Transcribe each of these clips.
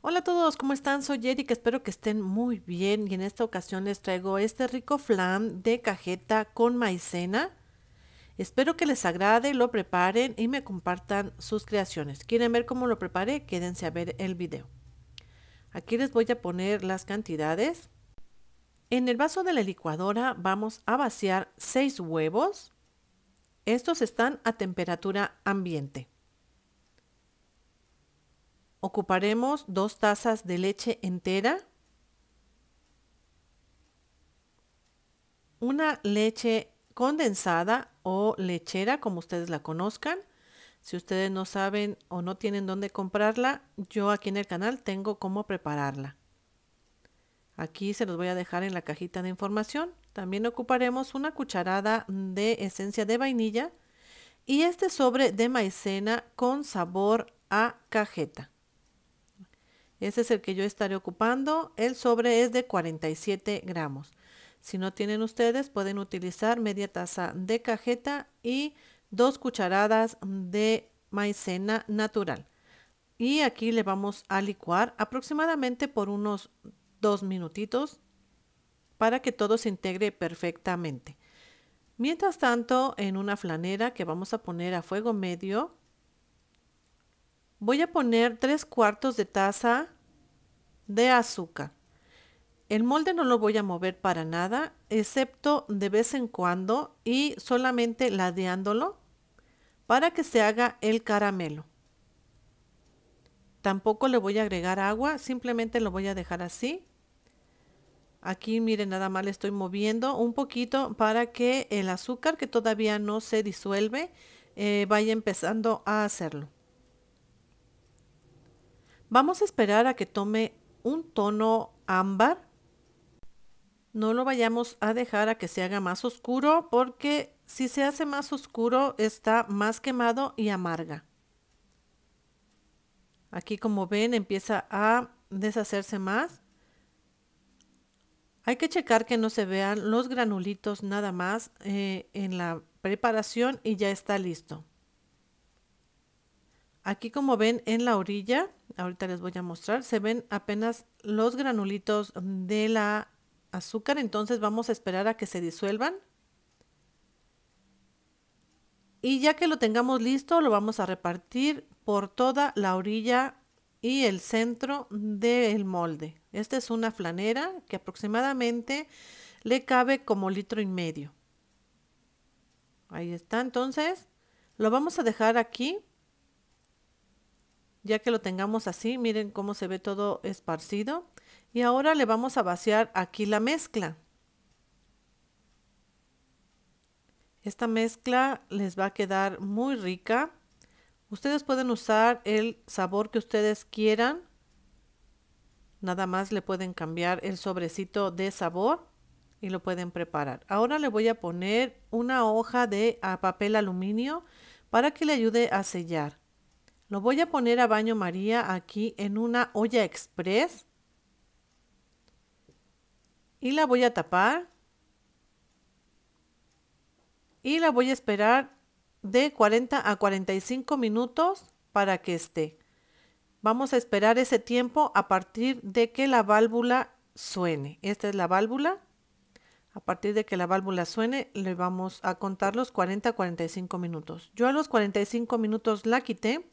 Hola a todos, ¿cómo están? Soy Erika, espero que estén muy bien y en esta ocasión les traigo este rico flan de cajeta con maicena. Espero que les agrade, lo preparen y me compartan sus creaciones. ¿Quieren ver cómo lo preparé? Quédense a ver el video. Aquí les voy a poner las cantidades. En el vaso de la licuadora vamos a vaciar 6 huevos. Estos están a temperatura ambiente. Ocuparemos dos tazas de leche entera, una leche condensada o lechera, como ustedes la conozcan. Si ustedes no saben o no tienen dónde comprarla, yo aquí en el canal tengo cómo prepararla. Aquí se los voy a dejar en la cajita de información. También ocuparemos una cucharada de esencia de vainilla y este sobre de maicena con sabor a cajeta. Ese es el que yo estaré ocupando. El sobre es de 47 gramos. Si no tienen ustedes, pueden utilizar media taza de cajeta y dos cucharadas de maicena natural. Y aquí le vamos a licuar aproximadamente por unos dos minutitos para que todo se integre perfectamente. Mientras tanto, en una flanera que vamos a poner a fuego medio, Voy a poner 3 cuartos de taza de azúcar. El molde no lo voy a mover para nada, excepto de vez en cuando y solamente ladeándolo para que se haga el caramelo. Tampoco le voy a agregar agua, simplemente lo voy a dejar así. Aquí miren, nada más estoy moviendo un poquito para que el azúcar que todavía no se disuelve eh, vaya empezando a hacerlo. Vamos a esperar a que tome un tono ámbar. No lo vayamos a dejar a que se haga más oscuro porque si se hace más oscuro está más quemado y amarga. Aquí como ven empieza a deshacerse más. Hay que checar que no se vean los granulitos nada más eh, en la preparación y ya está listo. Aquí como ven en la orilla, ahorita les voy a mostrar, se ven apenas los granulitos de la azúcar, entonces vamos a esperar a que se disuelvan. Y ya que lo tengamos listo, lo vamos a repartir por toda la orilla y el centro del molde. Esta es una flanera que aproximadamente le cabe como litro y medio. Ahí está, entonces lo vamos a dejar aquí ya que lo tengamos así, miren cómo se ve todo esparcido. Y ahora le vamos a vaciar aquí la mezcla. Esta mezcla les va a quedar muy rica. Ustedes pueden usar el sabor que ustedes quieran. Nada más le pueden cambiar el sobrecito de sabor y lo pueden preparar. Ahora le voy a poner una hoja de papel aluminio para que le ayude a sellar. Lo voy a poner a baño María aquí en una olla express. Y la voy a tapar. Y la voy a esperar de 40 a 45 minutos para que esté. Vamos a esperar ese tiempo a partir de que la válvula suene. Esta es la válvula. A partir de que la válvula suene, le vamos a contar los 40 a 45 minutos. Yo a los 45 minutos la quité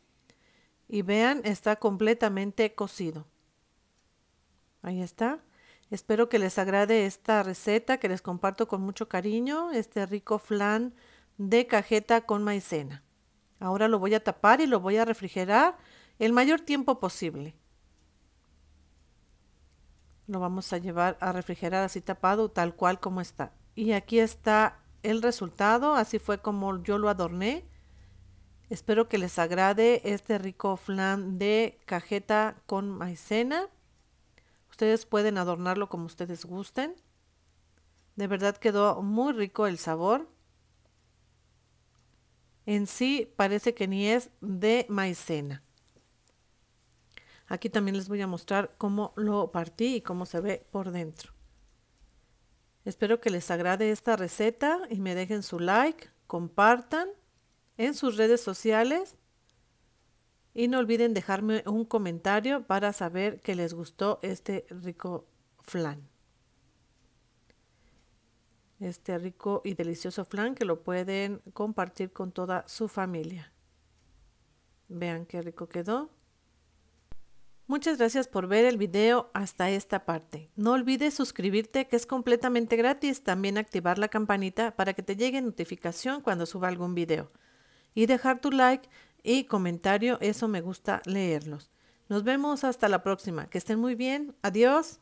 y vean, está completamente cocido. Ahí está. Espero que les agrade esta receta que les comparto con mucho cariño, este rico flan de cajeta con maicena. Ahora lo voy a tapar y lo voy a refrigerar el mayor tiempo posible. Lo vamos a llevar a refrigerar así tapado, tal cual como está. Y aquí está el resultado, así fue como yo lo adorné. Espero que les agrade este rico flan de cajeta con maicena. Ustedes pueden adornarlo como ustedes gusten. De verdad quedó muy rico el sabor. En sí parece que ni es de maicena. Aquí también les voy a mostrar cómo lo partí y cómo se ve por dentro. Espero que les agrade esta receta y me dejen su like, compartan en sus redes sociales Y no olviden dejarme un comentario para saber que les gustó este rico flan. Este rico y delicioso flan que lo pueden compartir con toda su familia. Vean qué rico quedó. Muchas gracias por ver el video hasta esta parte. No olvides suscribirte que es completamente gratis, también activar la campanita para que te llegue notificación cuando suba algún video. Y dejar tu like y comentario, eso me gusta leerlos. Nos vemos hasta la próxima. Que estén muy bien. Adiós.